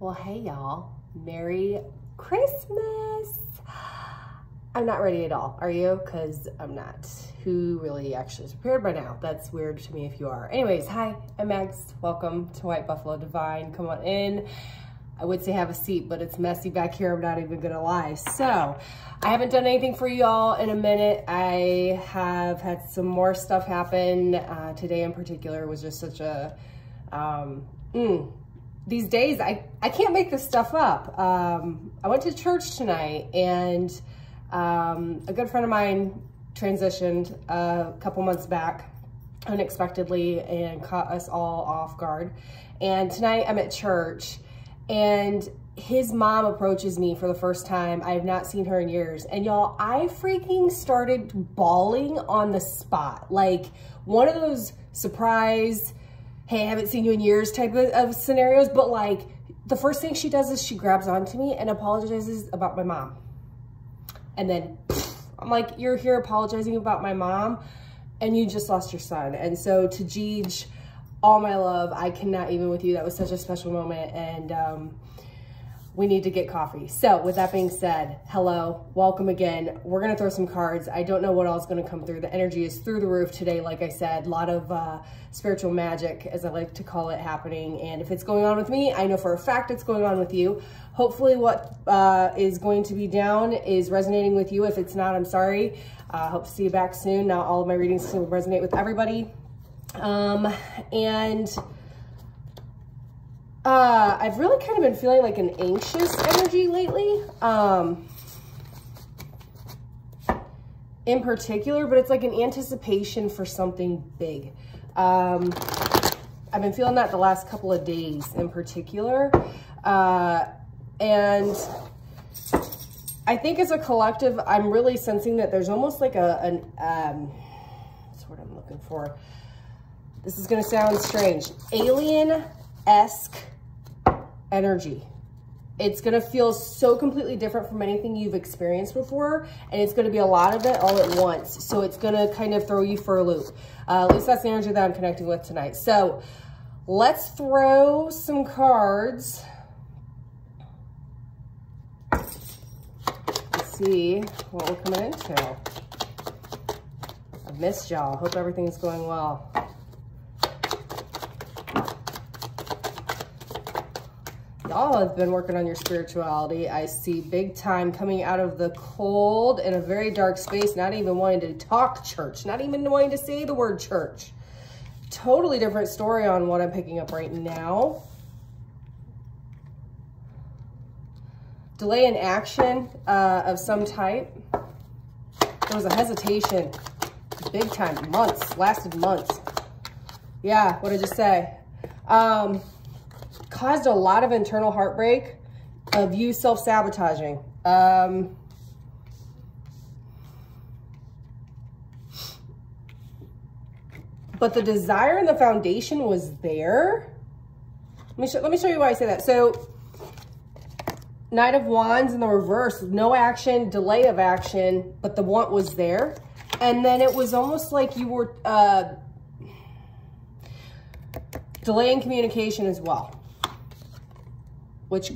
Well, hey y'all. Merry Christmas. I'm not ready at all. Are you? Because I'm not. Who really actually is prepared by now? That's weird to me if you are. Anyways, hi, I'm Maggs. Welcome to White Buffalo Divine. Come on in. I would say have a seat, but it's messy back here. I'm not even gonna lie. So I haven't done anything for y'all in a minute. I have had some more stuff happen. Uh, today in particular was just such a, um, mm, these days I, I can't make this stuff up. Um, I went to church tonight and um, a good friend of mine transitioned a couple months back unexpectedly and caught us all off guard. And tonight I'm at church and his mom approaches me for the first time. I have not seen her in years. And y'all, I freaking started bawling on the spot. Like one of those surprise, hey, I haven't seen you in years type of, of scenarios. But like the first thing she does is she grabs onto me and apologizes about my mom. And then I'm like, you're here apologizing about my mom and you just lost your son. And so to Jeej, all my love. I cannot even with you. That was such a special moment. And um, we need to get coffee. So with that being said, hello, welcome again. We're to throw some cards. I don't know what else is to come through. The energy is through the roof today. Like I said, a lot of uh, spiritual magic, as I like to call it, happening. And if it's going on with me, I know for a fact it's going on with you. Hopefully what uh, is going to be down is resonating with you. If it's not, I'm sorry. Uh, hope to see you back soon. Now all of my readings will resonate with everybody. Um, and uh, I've really kind of been feeling like an anxious energy lately. Um, in particular, but it's like an anticipation for something big. Um, I've been feeling that the last couple of days in particular. Uh, and I think as a collective, I'm really sensing that there's almost like a, an, um, that's what I'm looking for this is going to sound strange, alien-esque energy. It's going to feel so completely different from anything you've experienced before, and it's going to be a lot of it all at once. So it's going to kind of throw you for a loop. Uh, at least that's the energy that I'm connecting with tonight. So let's throw some cards. Let's see what we're coming into. I've missed y'all. Hope everything's going well. Y'all have been working on your spirituality. I see big time coming out of the cold in a very dark space, not even wanting to talk church, not even wanting to say the word church. Totally different story on what I'm picking up right now. Delay in action uh, of some type. There was a hesitation, big time, months, lasted months. Yeah, what did I just say? Um, caused a lot of internal heartbreak of you self-sabotaging. Um, but the desire and the foundation was there. Let me, show, let me show you why I say that. So Knight of Wands in the reverse, no action, delay of action, but the want was there. And then it was almost like you were uh, delaying communication as well which,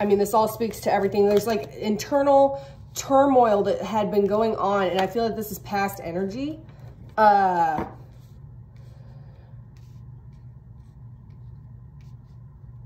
I mean, this all speaks to everything. There's like internal turmoil that had been going on, and I feel like this is past energy. Uh,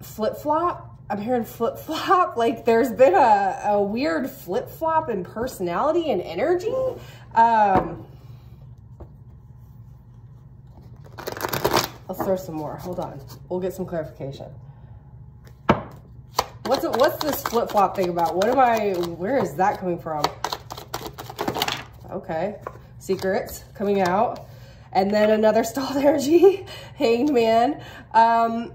flip-flop. I'm hearing flip-flop. Like there's been a, a weird flip-flop in personality and energy. Um, I'll throw some more. Hold on. We'll get some clarification. What's what's this flip-flop thing about? What am I, where is that coming from? Okay, secrets coming out. And then another stalled energy, hanged man. Um,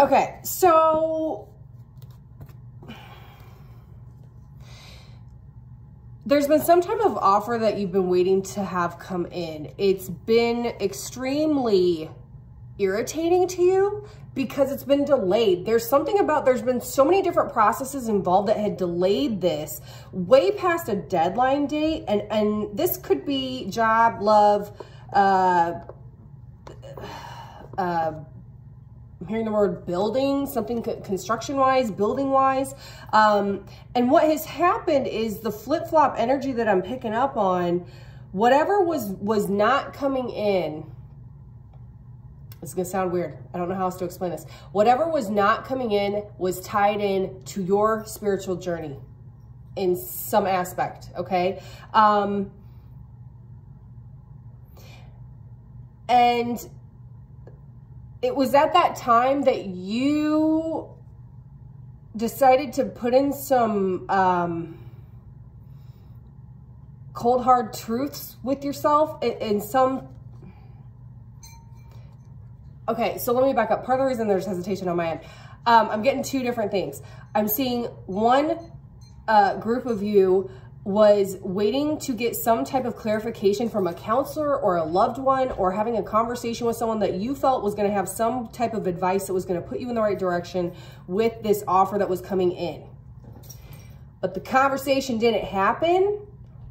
okay, so there's been some type of offer that you've been waiting to have come in. It's been extremely irritating to you because it's been delayed. There's something about, there's been so many different processes involved that had delayed this way past a deadline date. And, and this could be job, love, uh, uh, I'm hearing the word building, something construction wise, building wise. Um, and what has happened is the flip flop energy that I'm picking up on, whatever was, was not coming in, it's gonna sound weird. I don't know how else to explain this. Whatever was not coming in was tied in to your spiritual journey in some aspect, okay? Um, and it was at that time that you decided to put in some um, cold hard truths with yourself in some Okay, so let me back up. Part of the reason there's hesitation on my end, um, I'm getting two different things. I'm seeing one uh, group of you was waiting to get some type of clarification from a counselor or a loved one or having a conversation with someone that you felt was going to have some type of advice that was going to put you in the right direction with this offer that was coming in. But the conversation didn't happen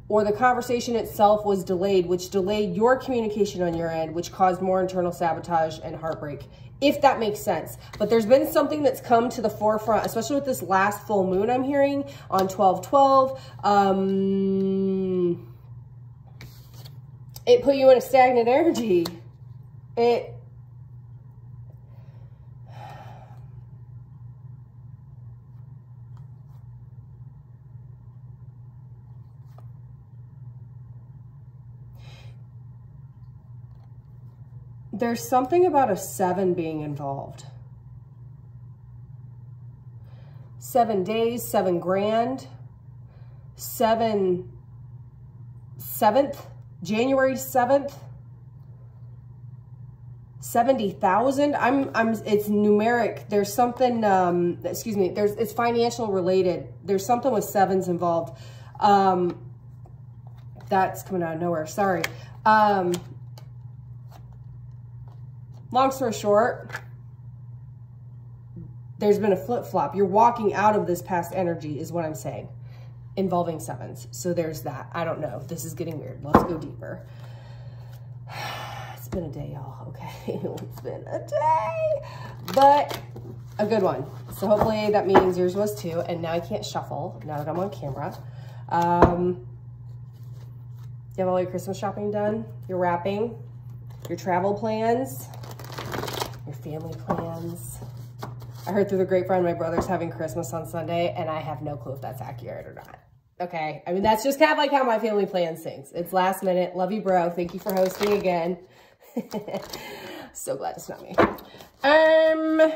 or the conversation itself was delayed, which delayed your communication on your end, which caused more internal sabotage and heartbreak, if that makes sense. But there's been something that's come to the forefront, especially with this last full moon I'm hearing on 12-12. Um, it put you in a stagnant energy. It there's something about a seven being involved. Seven days, seven grand, seven, seventh, January 7th, 70,000. I'm, I'm, it's numeric. There's something, um, excuse me, there's, it's financial related. There's something with sevens involved. Um, that's coming out of nowhere. Sorry. Um, long story short, there's been a flip-flop. You're walking out of this past energy is what I'm saying, involving sevens. So there's that. I don't know. This is getting weird. Let's go deeper. It's been a day, y'all. Okay, it's been a day, but a good one. So hopefully that means yours was too. And now I can't shuffle now that I'm on camera. Um, you have all your Christmas shopping done? Your wrapping? Your travel plans? Your family plans. I heard through the grapevine my brother's having Christmas on Sunday, and I have no clue if that's accurate or not. Okay, I mean, that's just kind of like how my family plans things. It's last minute. Love you, bro. Thank you for hosting again. so glad it's not me. Um,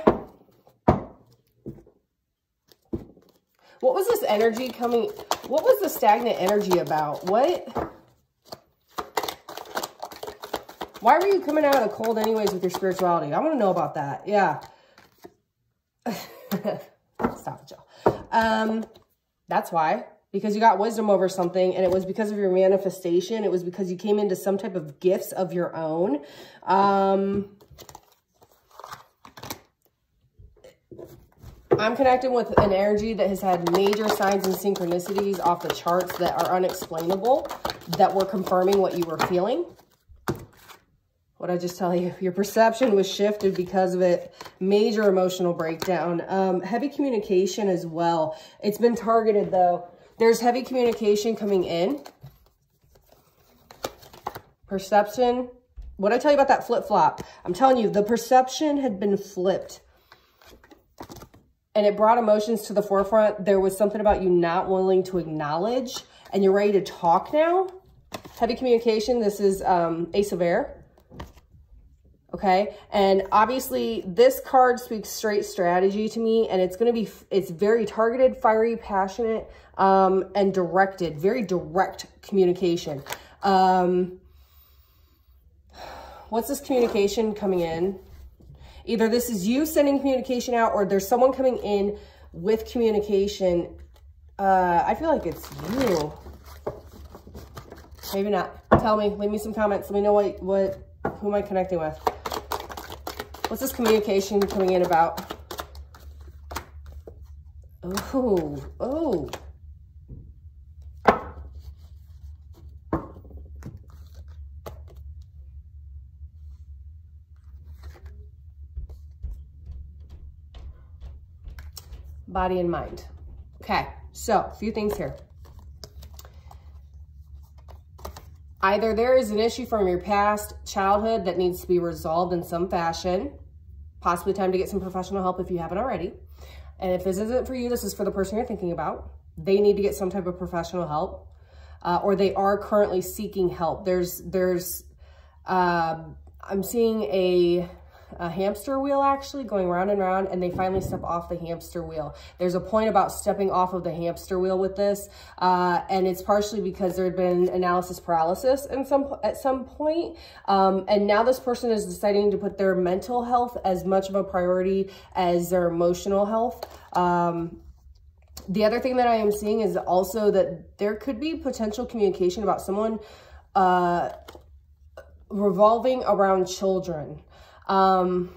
what was this energy coming? What was the stagnant energy about? What? Why were you coming out of the cold anyways with your spirituality? I want to know about that. Yeah. Stop it, y'all. Um, that's why. Because you got wisdom over something, and it was because of your manifestation. It was because you came into some type of gifts of your own. Um, I'm connecting with an energy that has had major signs and synchronicities off the charts that are unexplainable, that were confirming what you were feeling what I just tell you, your perception was shifted because of it. Major emotional breakdown. Um, heavy communication as well. It's been targeted though. There's heavy communication coming in. Perception. What I tell you about that flip-flop? I'm telling you, the perception had been flipped. And it brought emotions to the forefront. There was something about you not willing to acknowledge. And you're ready to talk now. Heavy communication. This is um, Ace of Air okay? And obviously this card speaks straight strategy to me and it's going to be, it's very targeted, fiery, passionate, um, and directed, very direct communication. Um, what's this communication coming in? Either this is you sending communication out or there's someone coming in with communication. Uh, I feel like it's you. Maybe not. Tell me, leave me some comments. Let me know what, what, who am I connecting with? What's this communication coming in about? Oh, oh. Body and mind. Okay, so a few things here. Either there is an issue from your past childhood that needs to be resolved in some fashion, possibly time to get some professional help if you haven't already. And if this isn't for you, this is for the person you're thinking about. They need to get some type of professional help uh, or they are currently seeking help. There's, there's, uh, I'm seeing a a hamster wheel actually going round and round and they finally step off the hamster wheel. There's a point about stepping off of the hamster wheel with this uh, and it's partially because there had been analysis paralysis in some at some point. Um, and now this person is deciding to put their mental health as much of a priority as their emotional health. Um, the other thing that I am seeing is also that there could be potential communication about someone uh, revolving around children. Um,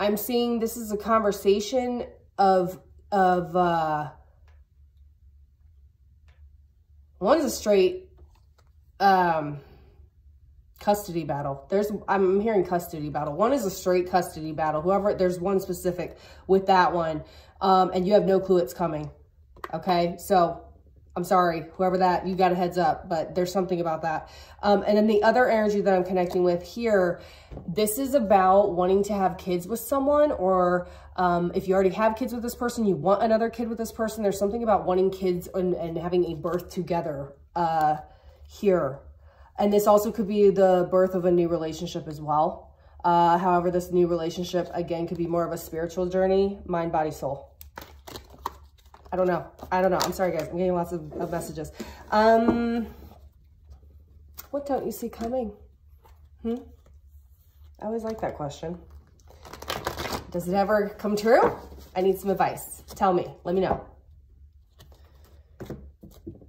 I'm seeing this is a conversation of, of, uh, one's a straight, um, custody battle. There's, I'm hearing custody battle. One is a straight custody battle. Whoever, there's one specific with that one. Um, and you have no clue it's coming. Okay. So I'm sorry, whoever that, you got a heads up, but there's something about that. Um, and then the other energy that I'm connecting with here, this is about wanting to have kids with someone or um, if you already have kids with this person, you want another kid with this person. There's something about wanting kids and, and having a birth together uh, here. And this also could be the birth of a new relationship as well. Uh, however, this new relationship, again, could be more of a spiritual journey, mind, body, soul. I don't know. I don't know. I'm sorry, guys. I'm getting lots of, of messages. Um, what don't you see coming? Hmm? I always like that question. Does it ever come true? I need some advice. Tell me. Let me know.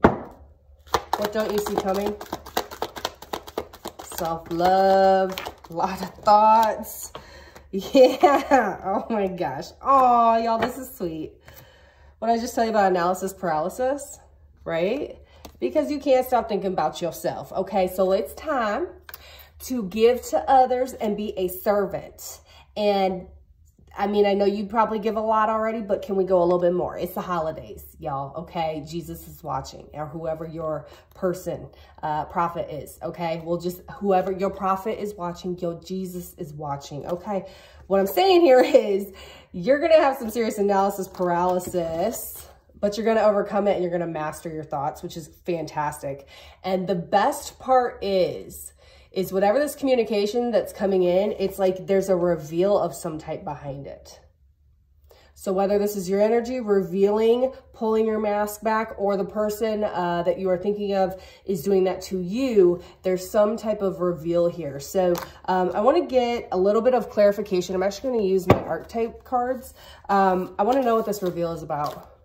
What don't you see coming? Self-love, a lot of thoughts. Yeah. Oh my gosh. Oh, y'all, this is sweet. What I just tell you about analysis paralysis, right? Because you can't stop thinking about yourself. Okay, so it's time to give to others and be a servant. And I mean, I know you probably give a lot already, but can we go a little bit more? It's the holidays, y'all, okay? Jesus is watching, or whoever your person, uh, prophet is, okay? Well, just whoever your prophet is watching, your Jesus is watching, okay? What I'm saying here is you're going to have some serious analysis paralysis, but you're going to overcome it and you're going to master your thoughts, which is fantastic. And the best part is, is whatever this communication that's coming in, it's like there's a reveal of some type behind it. So whether this is your energy revealing, pulling your mask back, or the person uh, that you are thinking of is doing that to you, there's some type of reveal here. So um, I want to get a little bit of clarification. I'm actually going to use my archetype cards. Um, I want to know what this reveal is about.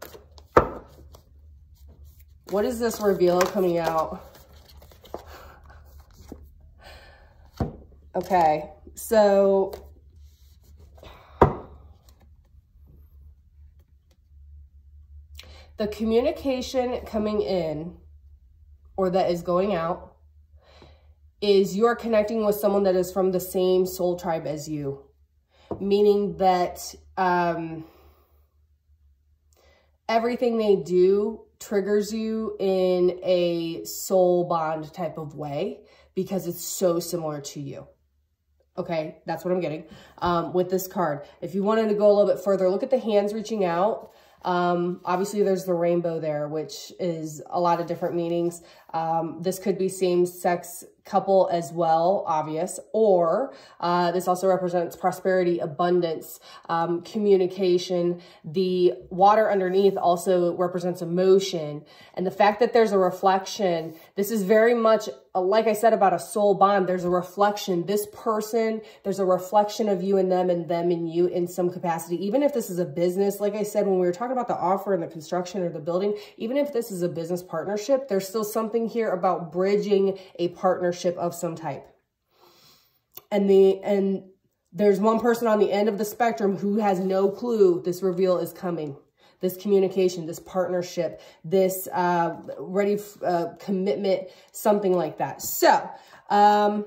What is this reveal coming out? Okay, so the communication coming in or that is going out is you're connecting with someone that is from the same soul tribe as you, meaning that um, everything they do triggers you in a soul bond type of way because it's so similar to you. Okay, that's what I'm getting um, with this card. If you wanted to go a little bit further, look at the hands reaching out. Um, obviously, there's the rainbow there, which is a lot of different meanings. Um, this could be same-sex couple as well, obvious, or uh, this also represents prosperity, abundance, um, communication. The water underneath also represents emotion. And the fact that there's a reflection, this is very much, uh, like I said about a soul bond, there's a reflection. This person, there's a reflection of you and them and them and you in some capacity. Even if this is a business, like I said, when we were talking about the offer and the construction or the building, even if this is a business partnership, there's still something here about bridging a partnership of some type. and the, and there's one person on the end of the spectrum who has no clue this reveal is coming this communication, this partnership, this uh, ready uh, commitment, something like that. So um,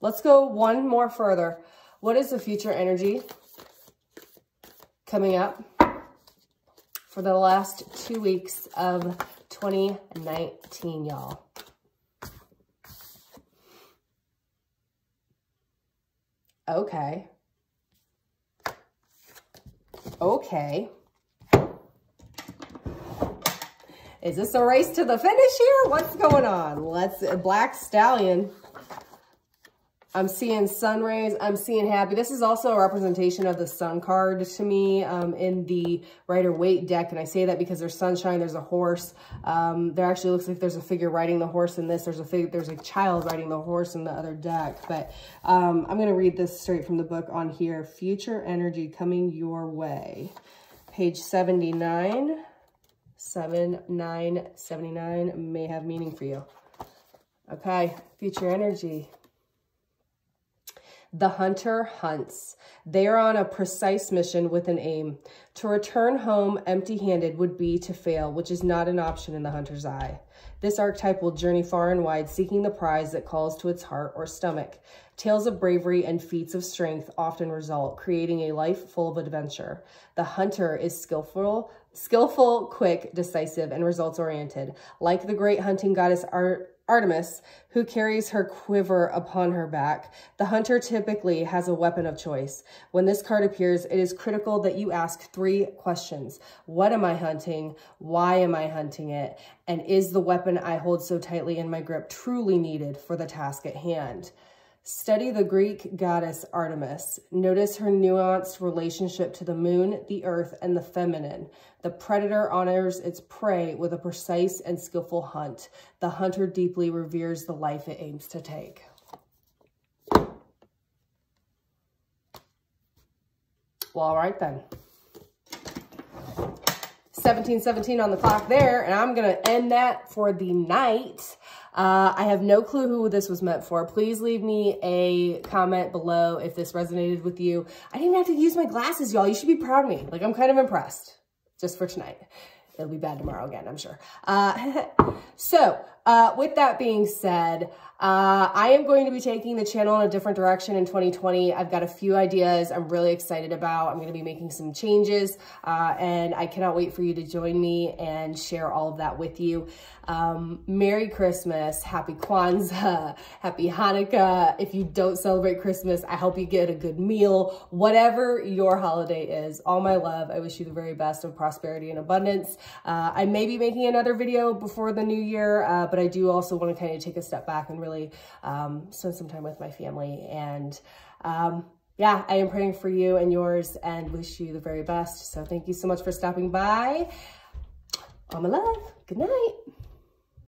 let's go one more further. What is the future energy coming up for the last two weeks of 2019, y'all? Okay. Okay. Is this a race to the finish here? What's going on? Let's, Black Stallion. I'm seeing sun rays. I'm seeing happy. This is also a representation of the sun card to me um, in the Rider Waite deck. And I say that because there's sunshine, there's a horse. Um, there actually looks like there's a figure riding the horse in this. There's a figure, there's a child riding the horse in the other deck. But um, I'm going to read this straight from the book on here. Future energy coming your way. Page 79. 7979 may have meaning for you. Okay, future energy. The hunter hunts. They are on a precise mission with an aim. To return home empty-handed would be to fail, which is not an option in the hunter's eye. This archetype will journey far and wide, seeking the prize that calls to its heart or stomach. Tales of bravery and feats of strength often result, creating a life full of adventure. The hunter is skillful, skillful, quick, decisive, and results-oriented. Like the great hunting goddess Art Artemis, who carries her quiver upon her back, the hunter typically has a weapon of choice. When this card appears, it is critical that you ask three questions. What am I hunting? Why am I hunting it? And is the weapon I hold so tightly in my grip truly needed for the task at hand? Study the Greek goddess Artemis. Notice her nuanced relationship to the moon, the earth, and the feminine. The predator honors its prey with a precise and skillful hunt. The hunter deeply reveres the life it aims to take. Well, all right then. 1717 on the clock there, and I'm going to end that for the night. Uh, I have no clue who this was meant for. Please leave me a comment below if this resonated with you. I didn't have to use my glasses, y'all. You should be proud of me. Like, I'm kind of impressed just for tonight. It'll be bad tomorrow again, I'm sure. Uh, so, uh, with that being said, uh, I am going to be taking the channel in a different direction in 2020. I've got a few ideas I'm really excited about. I'm going to be making some changes, uh, and I cannot wait for you to join me and share all of that with you. Um, Merry Christmas, Happy Kwanzaa, Happy Hanukkah. If you don't celebrate Christmas, I hope you get a good meal. Whatever your holiday is, all my love. I wish you the very best of prosperity and abundance. Uh, I may be making another video before the new year, uh, but I do also want to kind of take a step back and really um, spend some time with my family. And um, yeah, I am praying for you and yours and wish you the very best. So thank you so much for stopping by. All my love. Good night.